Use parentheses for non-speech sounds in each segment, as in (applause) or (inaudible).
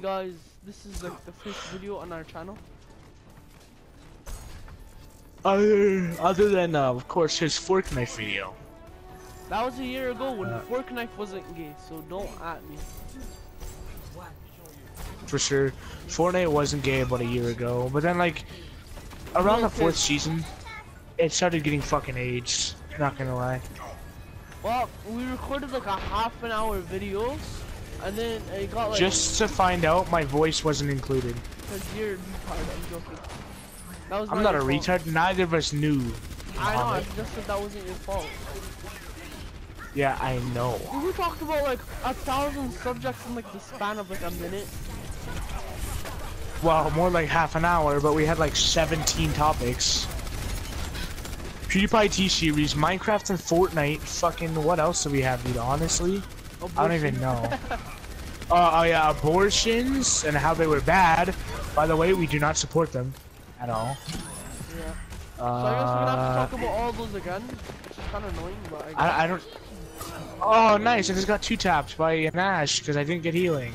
guys, this is like the first video on our channel. Other, other than, uh, of course, his fork knife video. That was a year ago when Uh, fork knife wasn't gay, so don't at me. For sure. Fortnite wasn't gay about a year ago, but then, like, around No, the fourth season, it started getting fucking aged. Not gonna lie. Well, we recorded like a half an hour videos, and then it got like Just to find out my voice wasn't included. because you're retard. I'm joking. I'm not a fault. retard. Neither of us knew. I know. I just said that wasn't your fault. Yeah, I know. We talked about like a thousand subjects in like the span of like a minute. Well, more like half an hour, but we had like 17 topics. PewDiePie T-Series, Minecraft and Fortnite, fucking what else do we have, dude, honestly? I don't even know. (laughs) uh, oh yeah, abortions and how they were bad. By the way, we do not support them at all. Yeah. So I guess we're gonna have Uh, to talk about all those again, which is kind of annoying, but I guess. I, I don't... Oh, nice, I just got two tapped by an Ashe, because I didn't get healing.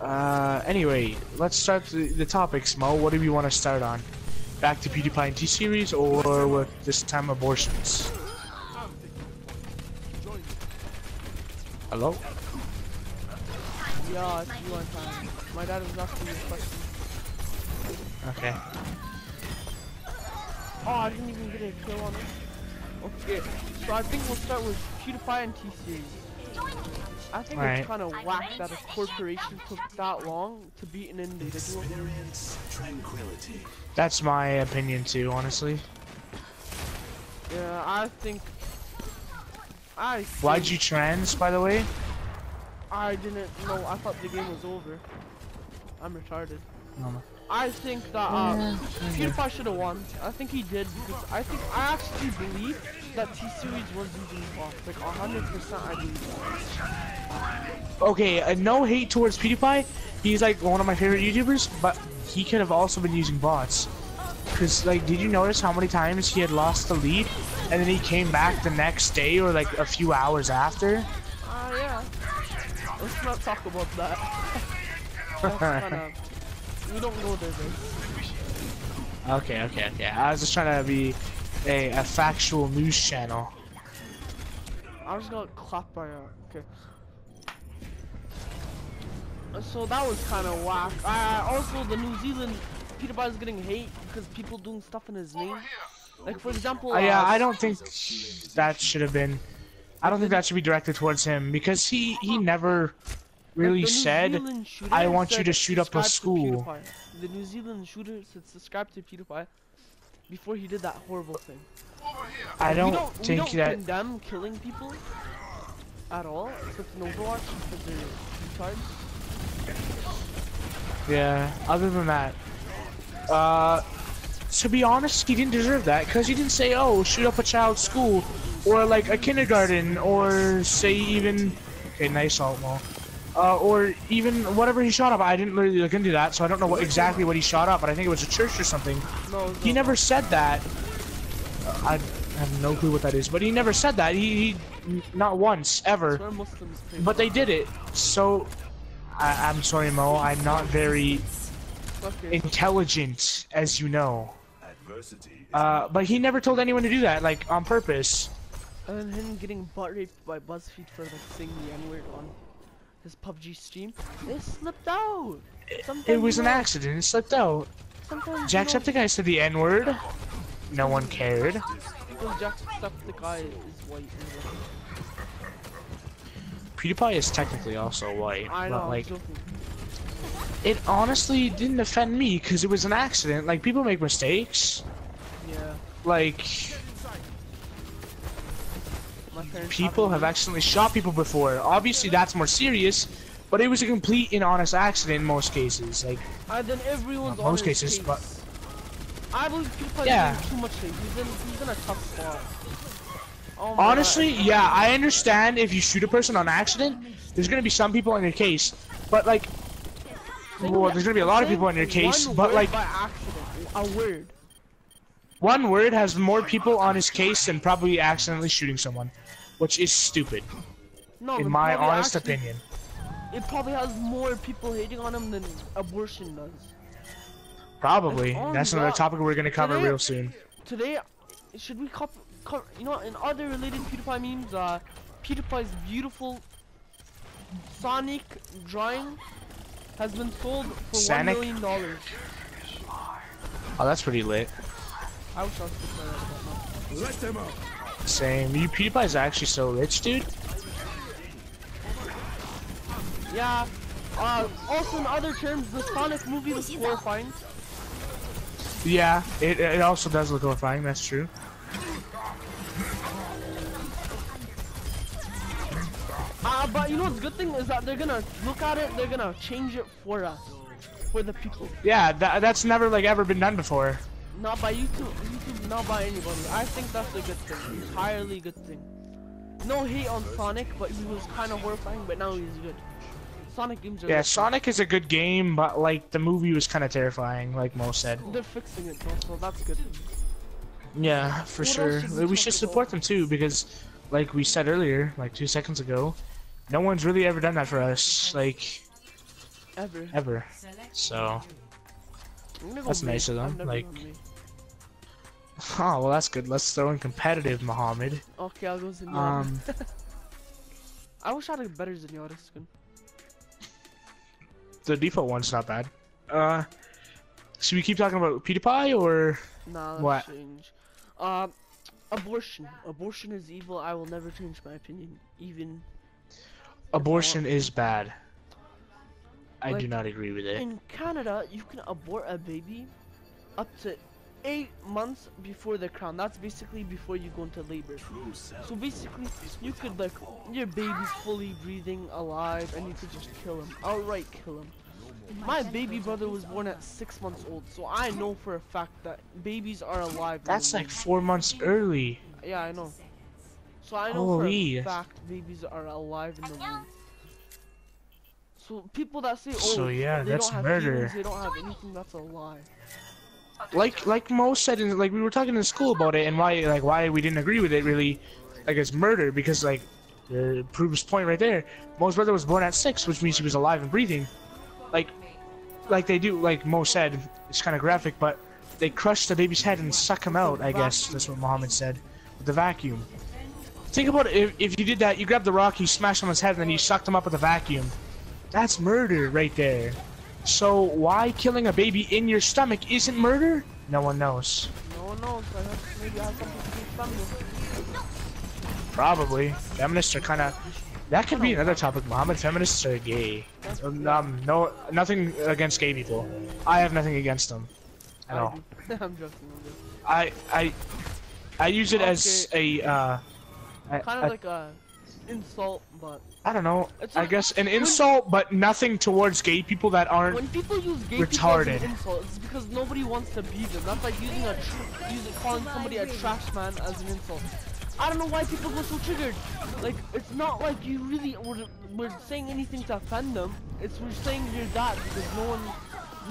Uh, anyway, let's start the, the topics, Mo. What do we want to start on? Back to PewDiePie and T-Series, or with this time abortions? Hello? Yeah, it's you on time. My dad is asking me a question. Okay. Oh, I didn't even get a kill on it. Okay, so I think we'll start with PewDiePie and T-Series. I think Right. it's kind of whack that a corporation took that long to beat an individual. That's my opinion too, honestly. Yeah, I think. I. Why'd you trans, by the way? I didn't know. I thought the game was over. I'm retarded. No. I think that uh, PewDiePie should have won. I think he did because I think I actually believe that T Series was using bots. Like 100%, I believe that. Okay, uh, no hate towards PewDiePie. He's like one of my favorite YouTubers, but he could have also been using bots. Cause like, did you notice how many times he had lost the lead, and then he came back the next day or like a few hours after? Ah, yeah. Let's not talk about that. (laughs) Kinda, we don't go there, though. Okay, okay, okay. I was just trying to be a, a factual news channel. I was gonna clap by a. Okay. Uh, So that was kind of whack. Uh, also, the New Zealand is getting hate because people doing stuff in his name. Like for example. Uh, yeah, uh, I don't think that should have been. I don't think that should be directed towards him because he he never really the New said. "I want you to shoot up a school." The New Zealand shooter said subscribe to PewDiePie before he did that horrible thing. I don't don't, we think don't that. condemn killing people at all, except in Overwatch because they're retards. Yeah. Other than that, uh, to be honest, he didn't deserve that because he didn't say, "Oh, shoot up a child's school," or like a kindergarten, or say even. Okay, nice alt wall. Uh, or even whatever he shot up. I didn't really look into that, so I don't know what exactly what he shot up. But I think it was a church or something. No, it's He never said that. Uh, I have no clue what that is, but he never said that. He, he not once ever. That's where Muslims pay But they did it. So I, I'm sorry, Mo. I'm not very intelligent, as you know. Adversity is Uh, but he never told anyone to do that, like on purpose. And then him getting butt raped by BuzzFeed for like saying the N-word on his PUBG stream. It slipped out. Sometimes It was an accident. It slipped out. Sometimes you know, Jacksepticeye said the N word. No one cared. Because Jacksepticeye is white. and PewDiePie is technically also white, I know. but I'm like joking. It honestly didn't offend me because it was an accident. Like people make mistakes. Yeah. Like people have accidentally shot people before. Obviously that's more serious, but it was a complete and honest accident in most cases. Like And then everyone's on most cases, case. but- I believe PewDiePie Yeah. too much hate. He's in, he's in a tough spot. Oh Honestly, God. yeah, I understand if you shoot a person on accident, there's gonna be some people in your case, but like, well, there's gonna be a lot of people on your case, but like, by accident, a word. one word has more people on his case than probably accidentally shooting someone, which is stupid, No, in my honest actually- opinion. it probably has more people hating on him than abortion does. Probably. That's another God. topic we're gonna cover Today- real soon. Today, should we cop, co- you know, in other related PewDiePie memes, uh, PewDiePie's beautiful Sonic drawing has been sold for Sonic? one million dollars. Oh, that's pretty lit. I wish I was good at that. Let them up. Same. You PewDiePie's actually so rich, dude. Yeah. Uh, also in other terms, the Sonic movie was horrifying. Yeah, it, it also does look horrifying. That's true. Uh, but you know what's good thing is that they're gonna look at it, they're gonna change it for us, for the people. Yeah, that, that's never like ever been done before. Not by YouTube, YouTube, not by anybody. I think that's a good thing, entirely good thing. No hate on Sonic, but he was kind of horrifying, but now he's good. Sonic games are Yeah. Sonic is a good game, but like the movie was kind of terrifying, like Mo said. They're fixing it though, so that's good. Yeah, for What sure. should we We should support about? them too because, like we said earlier, like two seconds ago, no one's really ever done that for us, like Ever. ever. So, I'm gonna go That's nice of them, like- (laughs) oh well, that's good. Let's throw in competitive, Muhammad. Okay, I'll go Zenyatta. Um, (laughs) I wish I had a better Zenyatta skin. the default one's not bad. Uh, should we keep talking about PewDiePie or? Nah, What? change. Um, abortion. Abortion is evil. I will never change my opinion, even Abortion is bad. I do not agree with it. in Canada. You can abort a baby up to eight months before the crown. That's basically before you go into labor. So basically, you could like your baby's fully breathing, alive, and you could just kill him outright. Kill him. My baby brother was born at six months old, so I know for a fact that babies are alive. in the That's like four months early. Yeah, I know. So I know Holy. for a fact babies are alive in the womb. So people that say, oh, So, yeah, they that's don't have murder. feelings, they don't have anything, that's a lie. like like Mo said, in, like we were talking in school about it and why like why we didn't agree with it really, like it's murder because like uh, proves point right there. Mo's brother was born at six, which means he was alive and breathing. Like like they do, like Mo said, it's kind of graphic, but they crush the baby's head and suck him out. I guess that's what Muhammad said with the vacuum. Think about it. If, if you did that, you grabbed the rock, you smashed on his head, and then you sucked him up with a vacuum. That's murder right there. So why killing a baby in your stomach isn't murder? No one knows. No one knows, maybe I have something to. Probably. Feminists are kind of. That could be another topic. Muhammad feminists are gay. Um, um, no, nothing against gay people. I have nothing against them at I all. do. (laughs) I'm joking, I'm joking. I I I use it as a uh, I, Kind I, of like a insult, but I don't know. It's I guess an when- insult, but nothing towards gay people that aren't. when people use gay people as Retarded. an insult, it's because nobody wants to be them. That's like using a tr- using calling somebody a trash man as an insult. I don't know why people go so triggered. Like it's not like you really we're, we're saying anything to offend them. It's we're saying you're that because no one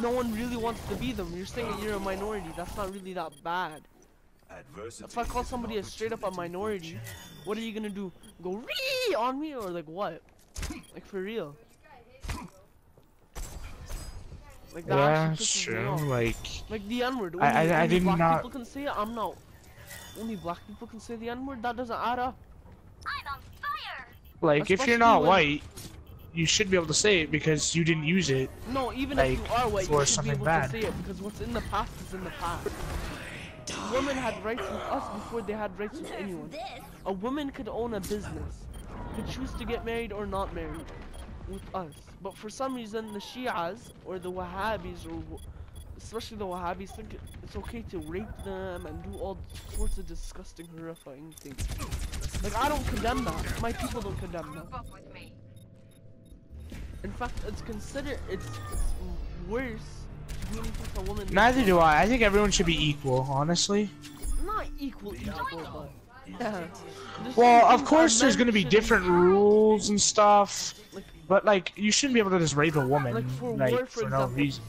no one really wants to be them. You're saying that you're a minority. That's not really that bad. Adversity. If I call somebody a straight up a minority, what are you gonna do? Go ree on me or like what? (clears throat) Like for real? Like that Yeah, actually it's pisses me true. off. Like, Like the N word. I- I- Only, I only did black not- people can say it. I'm not. Only black people can say the N word. That doesn't add up. I'm on fire! like if you're not when- white, you should be able to say it because you didn't use it. No, even Like, if you are white, you should be able bad. to say it because what's in the past is in the past. Women had rights with us before they had rights with anyone. A woman could own a business, could choose to get married or not married with us. But for some reason, the Shias or the Wahhabis, or especially the Wahhabis, think it's okay to rape them and do all sorts of disgusting, horrifying things. Like, I don't condemn that. My people don't condemn that. In fact, it's considered, it's, it's worse to do anything to a woman. than Neither do I. I think everyone should be equal, honestly. Not equal, equal, but. Yeah. Well, of course there's gonna be different rules and stuff, but like you shouldn't be able to just rape a woman Like, for like war, for for no example. reason.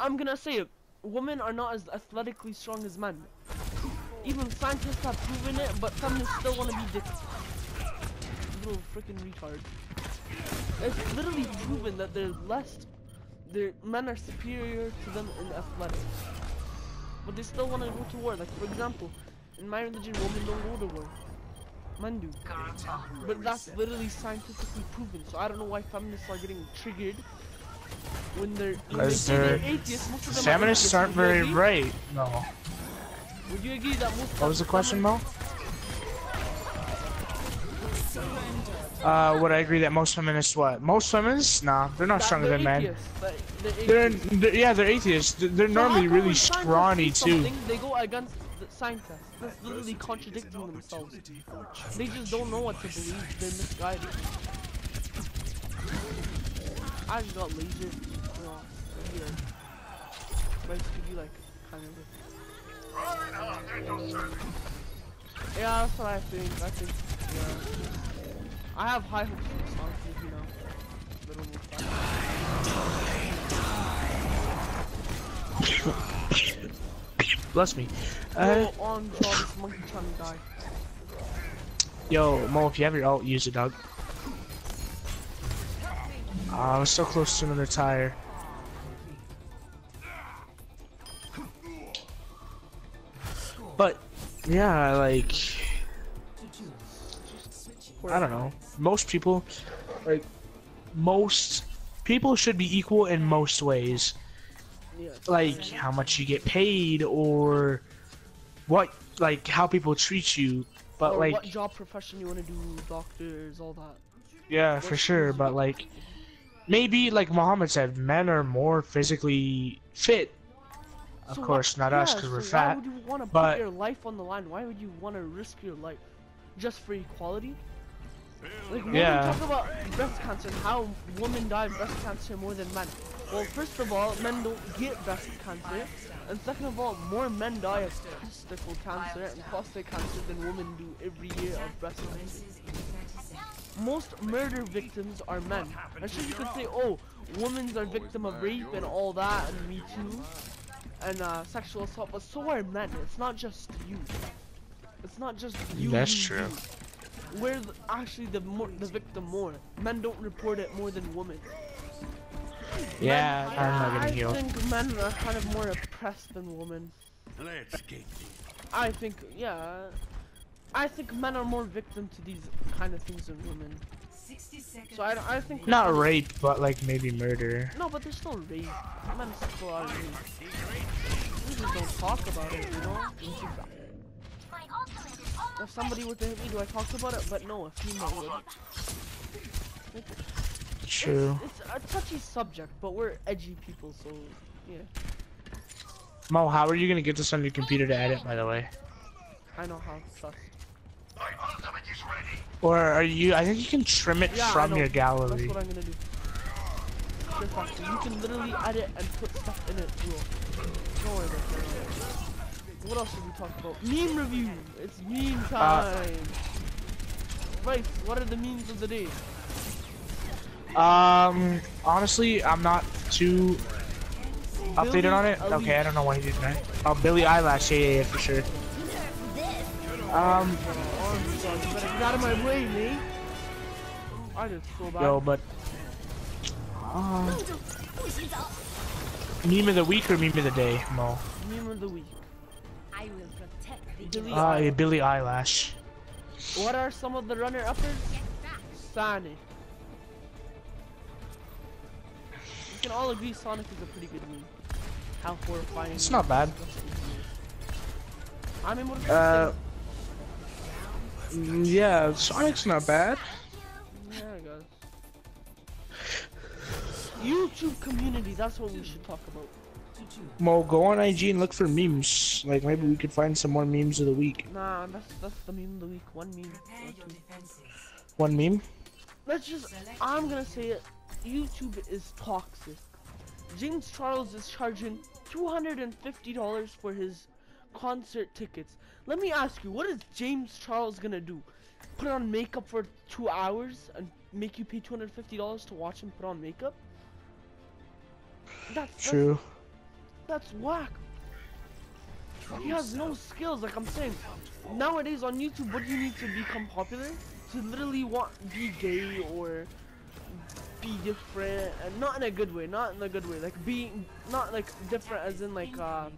I'm gonna say it. Women are not as athletically strong as men. Even scientists have proven it, but feminists still want to be dicks. Little freaking retard. It's literally proven that they're less, their men are superior to them in athletics. But they still want to go to war. Like for example, in my religion, women don't go to war. Men do. But that's literally scientifically proven. So I don't know why feminists are getting triggered when they're when they they're they're atheists. Most of them are feminists atheists. aren't very right. No. Would you agree that most? What was the question, Mo? Uh, would I agree that most feminists what? Most feminists? Nah, they're not that stronger they're than men. atheists, that they're They're, they're yeah, they're atheists. They're, they're So normally really scrawny too. They go against the scientists. That's literally contradicting themselves. They just don't know what to believe. They're misguided. I just got laser. You know, maybe like, Bryce, could you like kind of? Yeah, that's what I think. I think. Yeah. I have high hopes for Sonic, you know. Little (laughs) Mustafa. Bless me. Uh, Go on, Jarvis, monkey trying to die. yo, Mo, if you have your ult, use it, dog. Ah, I was so close to another tire. But, yeah, I like, I don't know. Most people, like, most people should be equal in most ways. Like, how much you get paid, or what, like, how people treat you. But, or like, what job profession you want to do, doctors, all that. Yeah, for sure, but like maybe like Muhammad said, men are more physically fit. Of So course, why- not us yeah, because we're so Why would you want to but- put your life on the line? Why would you want to risk your life just for equality? Like when Yeah. we talk about breast cancer and how women die of breast cancer more than men. Well, first of all, men don't get breast cancer, and second of all, more men die of testicle cancer and prostate cancer than women do every year of breast cancer. Most murder victims are men. I'm sure you could say, oh, women are victim of rape and all that, and Me Too, and uh, sexual assault, but so are men. It's not just you. It's not just you. That's you, true. you. We're actually the more the victim more. Men don't report it more than women. Yeah, Men- I'm not gonna heal. think men are kind of more oppressed than women. Let's get I think, yeah. I think men are more victim to these kind of things than women. So I, I think Not rape, but like maybe murder. No, but there's still rape. Men still are raped. We just don't talk about it, you know? If somebody were to hit me, do I talk about it? But no, a female would. True. It's a touchy subject, but we're edgy people, so yeah. Mo, how are you gonna get this on your computer to edit? By the way, I know how. Trust. or are you? I think you can trim it Yeah, I from know. your That's what I'm gonna do. Sure You can literally edit and put stuff in it, bro. Don't worry about that. What else should we talk about? Meme review. It's meme Uh, time. right. What are the memes of the day? Um, honestly, I'm not too updated on it. Billie Okay, I don't know why he did that. Oh, Billy Eyelash, yeah, yeah, yeah, for sure. Um, my god, you better get out of my way, mate. I just so bad. yo, but uh, meme of the week or meme of the day, Mo? Meme of the week. I will protect the Billie Uh, yeah, Billy Eyelash. What are some of the runner-uppers? Sonic. We can all agree Sonic is a pretty good meme. How horrifying. It's not bad. disgusting he is. I mean, what if Uh, mm, yeah, Sonic's not bad. Yeah, I guess. YouTube community, that's what we should talk about. Mo, go on IG and look for memes. Like maybe we could find some more memes of the week. Nah, that's that's the meme of the week. One meme. One meme. Let's just, I'm gonna say it. YouTube is toxic. James Charles is charging $250 for his concert tickets. Let me ask you, what is James Charles gonna do? Put on makeup for two hours and make you pay $250 to watch him put on makeup? That's, True. That's whack. He has no skills, like I'm saying. Nowadays on YouTube, what do you need to become popular? To literally want be gay or be different and not in a good way, not in a good way. Like being not like different as in like uh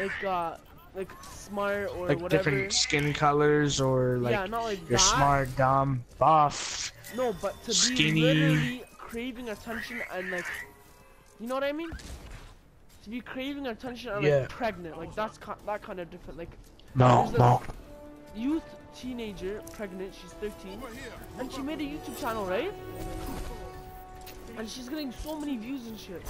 like uh like smart or Like whatever. different skin colors or like yeah, not like you're that. smart, dumb, buff. No, but to skinny. be literally craving attention and like, you know what I mean? To be craving attention and Yeah. like pregnant, like that's that kind of different. Like No, no. youth teenager, pregnant, she's 13, and she made a YouTube channel, right? And she's getting so many views and shit.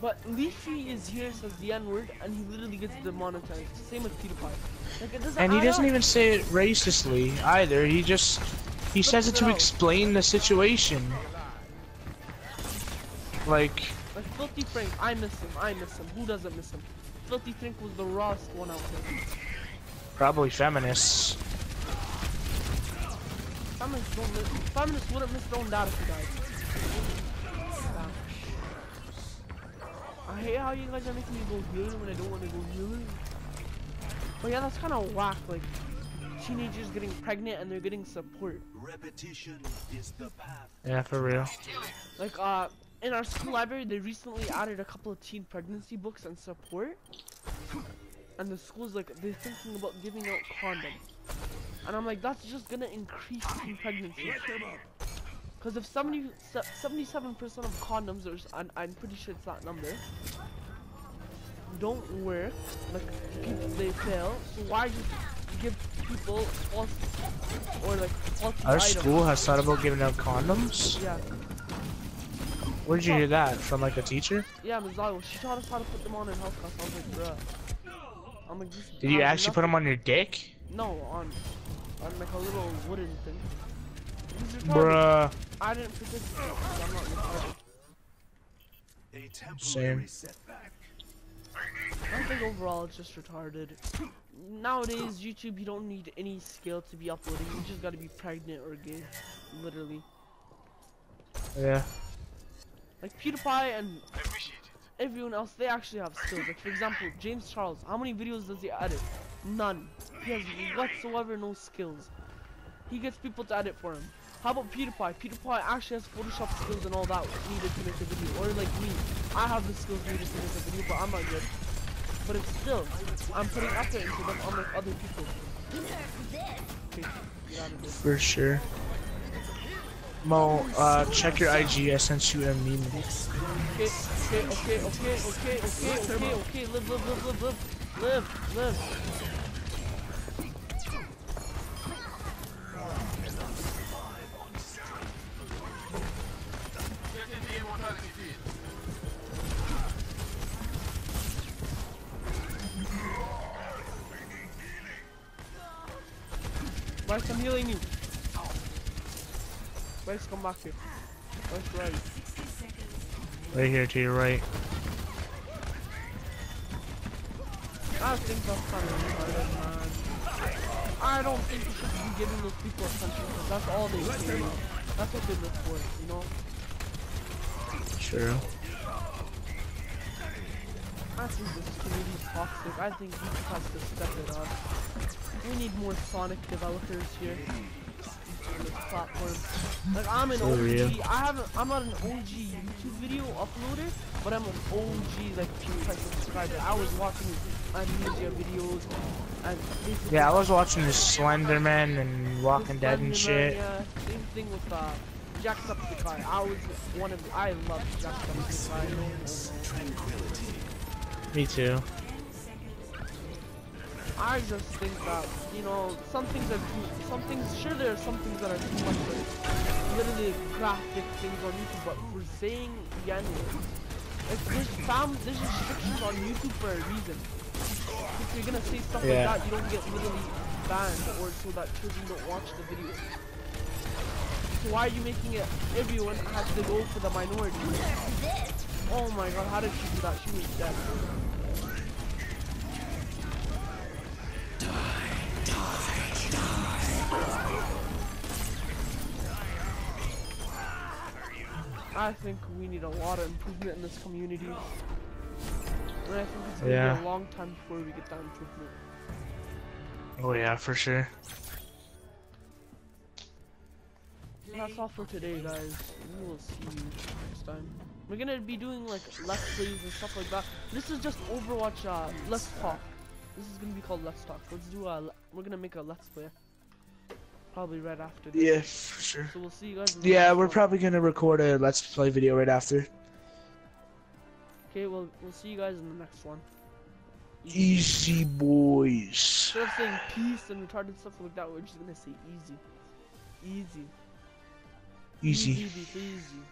But LeafyIsHere, says the N word, and he literally gets demonetized. Same with PewDiePie. Like it doesn't. And he doesn't even say it racistly either. He just he says it it to explain the situation. Like Like Filthy Frank, I miss him. I miss him. Who doesn't miss him? Filthy Frank was the rawest one out there. probably feminists. Feminists don't miss. Feminists wouldn't miss their own dad if he died. Yeah. I hate how you guys are making me go healing when I don't want to go healing. But yeah, that's kind of whack. Like teenagers getting pregnant and they're getting support. Repetition is the path. Yeah, for real. Like uh, in our school library, they recently added a couple of teen pregnancy books and support. And the school's like they're thinking about giving out condoms. And I'm like, that's just gonna increase teen pregnancy. Because if 70, 77% of condoms, are, and I'm pretty sure it's that number, don't work, like people, they fail, so why just give people false, or like faulty Our items? school has thought about giving out condoms. Yeah, Where did you hear that? From like a teacher? yeah, Ms. Lago, she taught us how to put them on in health class. I was like, bruh. I'm like, this Did you has actually put them on your dick? No, on, on like a little wooden thing. These are retarded. Bruh. I didn't participate because I'm not retarded. A temporary Same. setback. I think overall it's just retarded. Nowadays, YouTube, you don't need any skill to be uploading. You just gotta be pregnant or gay. Literally. Yeah. Like PewDiePie and everyone else, they actually have skills. Like, for example, James Charles, how many videos does he edit? None. He has whatsoever no skills. He gets people to edit for him. How about PewDiePie? PewDiePie actually has Photoshop skills and all that needed to make a video. Or like me, I have the skills needed to make a video, but I'm not good. But it's still, I'm putting effort into them unlike other people. Okay, get out of this. For sure. Mo, uh, check your IG. I sent you a meme. Okay, okay, okay, okay, okay, okay, okay, okay, live, live, live, live, live, live, live. I'm healing you. Bryce, come back here. Right. Right here to your right. I think that's kind of retarded, man. I don't think you should be giving those people attention because that's all they do. That's what they look for, you know? True. I think this community's toxic. I think YouTube has to step it up. We need more Sonic developers here platform. Like I'm an OG. I haven't. I'm not an OG YouTube video uploader, but I'm an OG like PewDiePie subscriber. I was watching Amnesia videos and Yeah, I was watching the Slenderman and Walking Dead and shit. Yeah, same thing with uh, Jacksepticeye. I was one of I love Jacksepticeye. Tranquility. Me too. I just think that you know some things are too, some things. Sure, there are some things that are too much like literally graphic things on YouTube, but for saying the N word, like there's fam, there's restrictions on YouTube for a reason. If you're gonna say stuff Yeah. like that, you don't get literally banned or so that children don't watch the video. So why are you making it everyone has to go for the minority? Oh my god, how did she do that? She was dead. I think we need a lot of improvement in this community. And I think it's gonna Yeah. be a long time before we get that improvement. Oh yeah, for sure. And that's all for today, guys. We will see you next time. We're gonna be doing like let's plays and stuff like that. This is just Overwatch. Uh, let's talk. This is gonna be called Let's Talk. Let's do a. We're gonna make a Let's Play. Probably right after this. Yeah, for sure. So we'll see you guys. in the Yeah, we're probably gonna record a let's play video right after. Okay, well, we'll see you guys in the next one. Easy boys. Instead of saying peace and retarded stuff like that, we're just gonna say easy. Easy. Easy. Easy, easy.